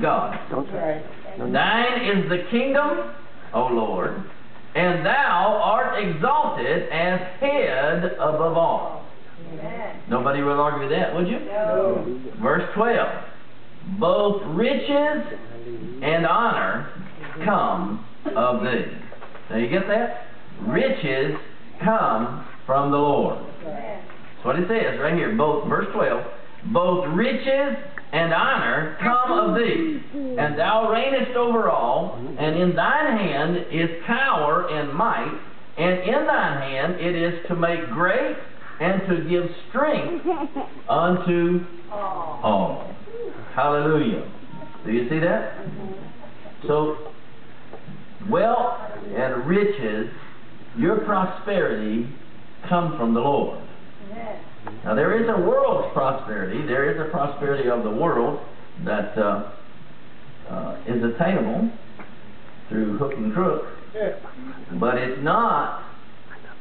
God. Right. Thine is the kingdom, O Lord, and thou art exalted as head above all. Amen. Nobody will argue that, would you? No. Verse 12. Both riches and honor come of thee. Now you get that? Riches come from the Lord. That's what it says right here. Both verse 12. Both riches and honor come of thee, and thou reignest over all, and in thine hand is power and might, and in thine hand it is to make great and to give strength unto all. Hallelujah. Do you see that? So, wealth and riches, your prosperity come from the Lord. Now, there is a world's prosperity. There is a prosperity of the world that uh, uh, is attainable through hook and crook, but it's not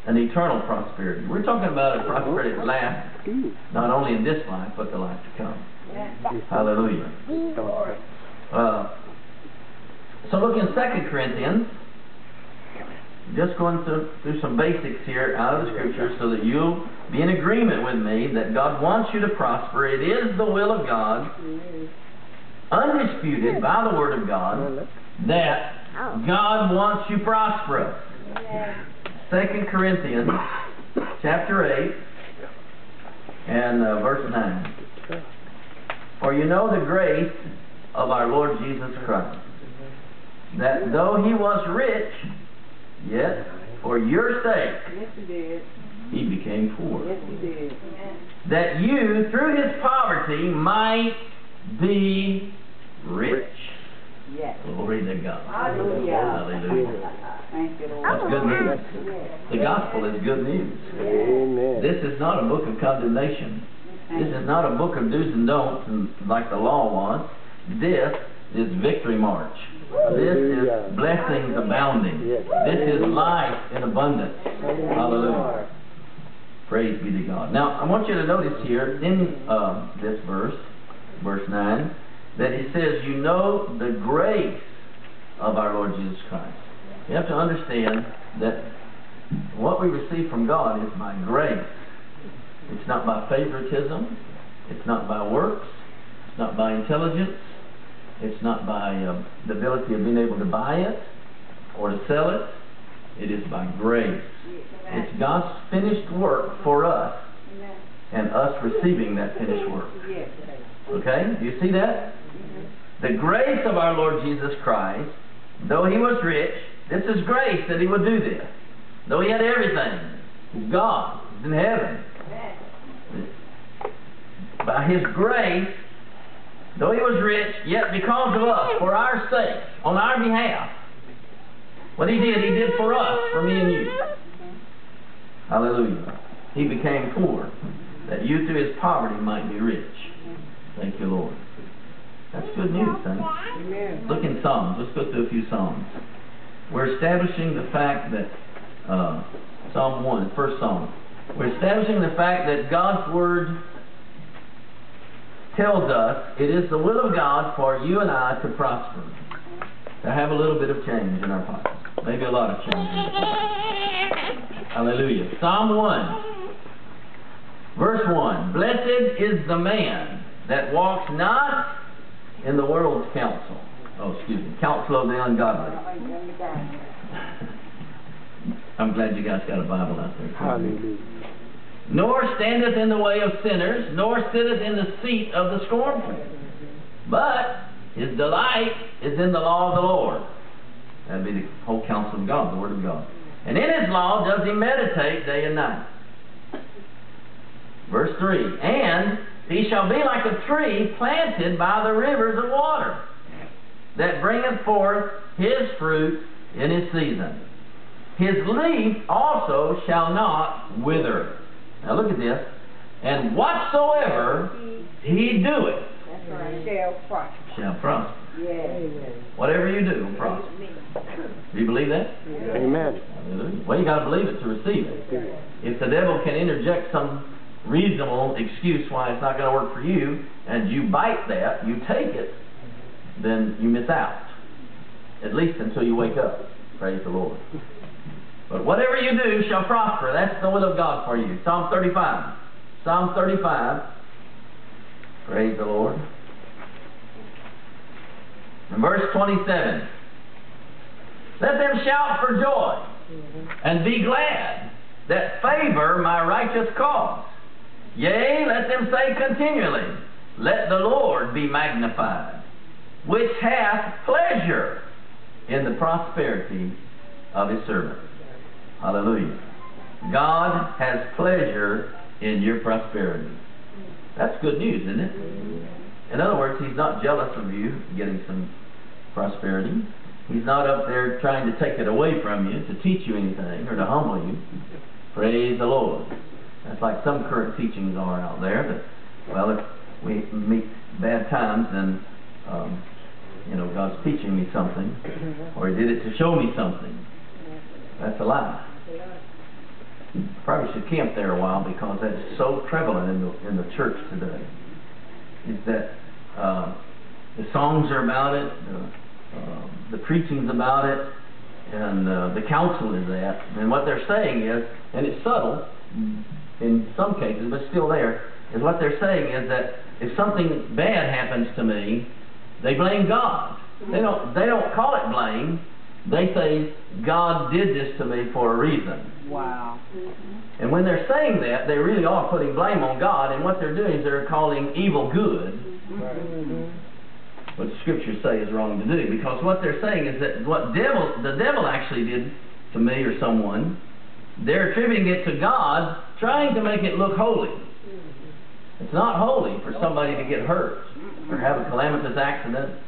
an eternal prosperity. We're talking about a prosperity that lasts not only in this life, but the life to come. Hallelujah. Uh, so look in 2 Corinthians. Just going through, through some basics here out of the scriptures so that you'll be in agreement with me that God wants you to prosper. It is the will of God, undisputed by the Word of God, that God wants you prosperous. 2 Corinthians chapter 8 and uh, verse 9. For you know the grace of our Lord Jesus Christ, that though he was rich, yet for your sake Yes, he did. he became poor, Yes, he did. that you through his poverty might be rich. Yes. Glory to God. Hallelujah. Hallelujah. Thank you, Lord. That's good news. The gospel is good news. Amen. This is not a book of condemnation. This is not a book of do's and don'ts and like the law was. This is victory march. This is blessings abounding. This is life in abundance. Hallelujah. Praise be to God. Now, I want you to notice here in uh, this verse, verse 9, that he says, You know the grace of our Lord Jesus Christ. You have to understand that what we receive from God is by grace. It's not by favoritism. It's not by works. It's not by intelligence. It's not by uh, the ability of being able to buy it or to sell it. It is by grace. It's God's finished work for us and us receiving that finished work. Okay? Do you see that? The grace of our Lord Jesus Christ, though he was rich, this is grace that he would do this. Though he had everything, God, is in heaven. By his grace, though he was rich, yet because of us, for our sake, on our behalf, what he did, he did for us, for me and you. Hallelujah. He became poor, that you through his poverty might be rich. Thank you, Lord. That's good news. Amen. Look in Psalms. Let's go through a few Psalms. We're establishing the fact that, uh, Psalm 1, first Psalm. We're establishing the fact that God's Word tells us it is the will of God for you and I to prosper, to have a little bit of change in our pockets. Maybe a lot of change. Hallelujah. Psalm 1, verse 1. Blessed is the man that walks not in the world's counsel. Oh, excuse me. Counsel of the ungodly. I'm glad you guys got a Bible out there. Hallelujah. Nor standeth in the way of sinners, nor sitteth in the seat of the scornful. But his delight is in the law of the Lord. That'd be the whole counsel of God, the Word of God. And in his law does he meditate day and night. Verse 3 And he shall be like a tree planted by the rivers of water, that bringeth forth his fruit in his season. His leaf also shall not wither. Now look at this. And whatsoever he doeth That's right. Shall prosper. shall prosper. Yes. Whatever you do will prosper. Do you believe that? Amen. Hallelujah. Well, you got to believe it to receive it. If the devil can interject some reasonable excuse why it's not going to work for you, and you bite that, you take it, then you miss out. At least until you wake up. Praise the Lord. But whatever you do shall prosper. That's the will of God for you. Psalm 35. Psalm 35. Praise the Lord. And verse 27. Let them shout for joy and be glad that favor my righteous cause. Yea, let them say continually, Let the Lord be magnified, which hath pleasure in the prosperity of his servant. Hallelujah. God has pleasure in your prosperity. That's good news, isn't it? In other words, he's not jealous of you getting some prosperity. He's not up there trying to take it away from you to teach you anything or to humble you. Praise the Lord. That's like some current teachings are out there. But well, if we meet bad times, then um, you know God's teaching me something, or He did it to show me something. That's a lie. Probably should camp there a while because that's so prevalent in the in the church today. Is that uh, the songs are about it, the, uh, the preaching's about it, and uh, the counsel is that. And what they're saying is, and it's subtle in some cases, but still there, is what they're saying is that if something bad happens to me, they blame God. They don't. They don't call it blame. They say God did this to me for a reason. Wow. And when they're saying that, they really are putting blame on God, and what they're doing is they're calling evil good, what the scriptures say is wrong to do. Because what they're saying is that what devil, the devil actually did to me or someone, they're attributing it to God, trying to make it look holy. It's not holy for somebody to get hurt, or have a calamitous accident,